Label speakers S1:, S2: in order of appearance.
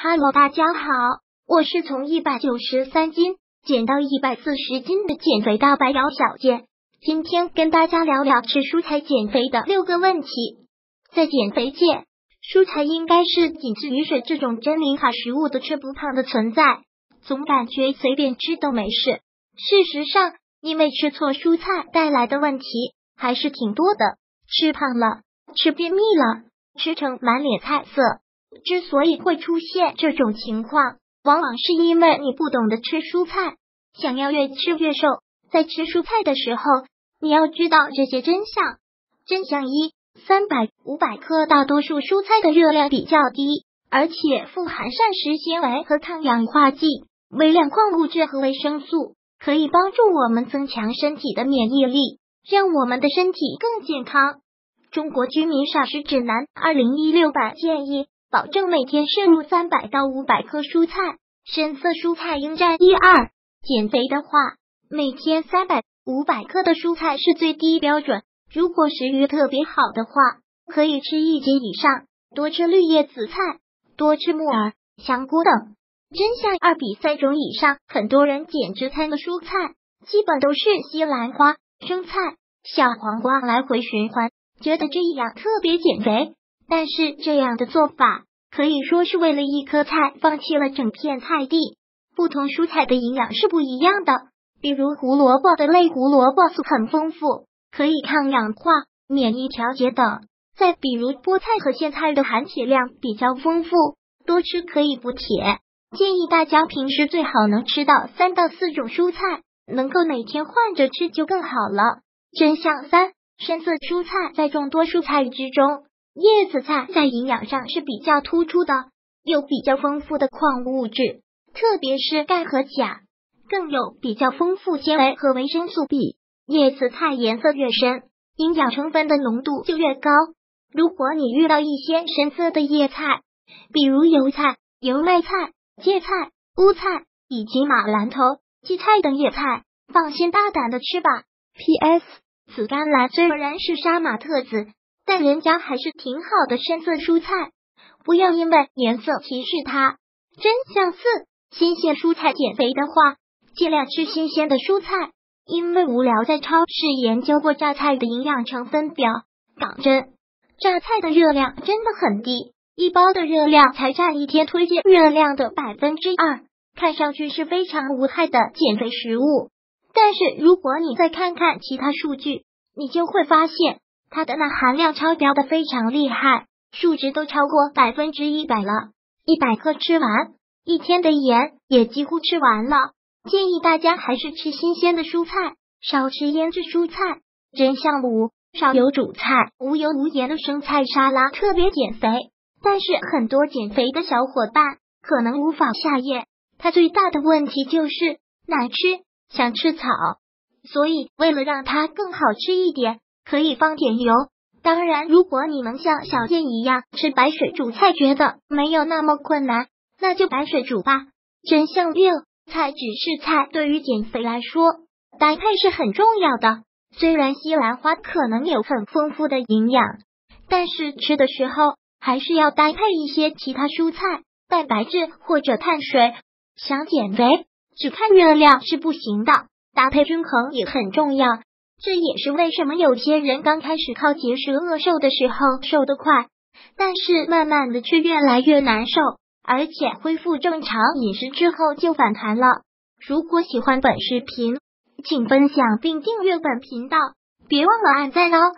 S1: 哈喽大家好，我是从一百九十三斤减到一百四十斤的减肥大白杨小姐。今天跟大家聊聊吃蔬菜减肥的六个问题。在减肥界，蔬菜应该是仅次于水这种真零卡食物的吃不胖的存在。总感觉随便吃都没事，事实上，因为吃错蔬菜带来的问题还是挺多的。吃胖了，吃便秘了，吃成满脸菜色。之所以会出现这种情况，往往是因为你不懂得吃蔬菜，想要越吃越瘦。在吃蔬菜的时候，你要知道这些真相。真相一：三百五百克，大多数蔬菜的热量比较低，而且富含膳食纤维和抗氧化剂、微量矿物质和维生素，可以帮助我们增强身体的免疫力，让我们的身体更健康。中国居民膳食指南二零一六版建议。保证每天摄入三百到五百克蔬菜，深色蔬菜应占一二。减肥的话，每天三百五百克的蔬菜是最低标准。如果食欲特别好的话，可以吃一斤以上。多吃绿叶紫菜，多吃木耳、香菇等。真相二比三种以上，很多人减脂餐的蔬菜基本都是西兰花、生菜、小黄瓜来回循环，觉得这样特别减肥。但是这样的做法可以说是为了一颗菜放弃了整片菜地。不同蔬菜的营养是不一样的，比如胡萝卜的类胡萝卜素很丰富，可以抗氧化、免疫调节等。再比如菠菜和苋菜的含铁量比较丰富，多吃可以补铁。建议大家平时最好能吃到三到四种蔬菜，能够每天换着吃就更好了。真相三：深色蔬菜在众多蔬菜之中。叶子菜在营养上是比较突出的，有比较丰富的矿物质，特别是钙和钾，更有比较丰富纤维和维生素 B。叶子菜颜色越深，营养成分的浓度就越高。如果你遇到一些深色的叶菜，比如油菜、油麦菜、芥菜、乌菜以及马兰头、荠菜等叶菜，放心大胆的吃吧。P.S. 紫甘蓝虽然是杀马特籽。但人家还是挺好的深色蔬菜，不要因为颜色歧视它。真相四：新鲜蔬菜减肥的话，尽量吃新鲜的蔬菜。因为无聊在超市研究过榨菜的营养成分表，讲真，榨菜的热量真的很低，一包的热量才占一天推荐热量的百分之二，看上去是非常无害的减肥食物。但是如果你再看看其他数据，你就会发现。它的钠含量超标的非常厉害，数值都超过百分之一百了。一百克吃完，一天的盐也几乎吃完了。建议大家还是吃新鲜的蔬菜，少吃腌制蔬菜。真相五：少油煮菜，无油无盐的生菜沙拉特别减肥。但是很多减肥的小伙伴可能无法下咽，它最大的问题就是难吃，想吃草。所以为了让它更好吃一点。可以放点油，当然，如果你能像小健一样吃白水煮菜，觉得没有那么困难，那就白水煮吧。真相六：菜只是菜，对于减肥来说，搭配是很重要的。虽然西兰花可能有很丰富的营养，但是吃的时候还是要搭配一些其他蔬菜、蛋白质或者碳水。想减肥，只看热量是不行的，搭配均衡也很重要。这也是为什么有些人刚开始靠节食饿瘦的时候瘦得快，但是慢慢的却越来越难受，而且恢复正常饮食之后就反弹了。如果喜欢本视频，请分享并订阅本频道，别忘了按赞哦。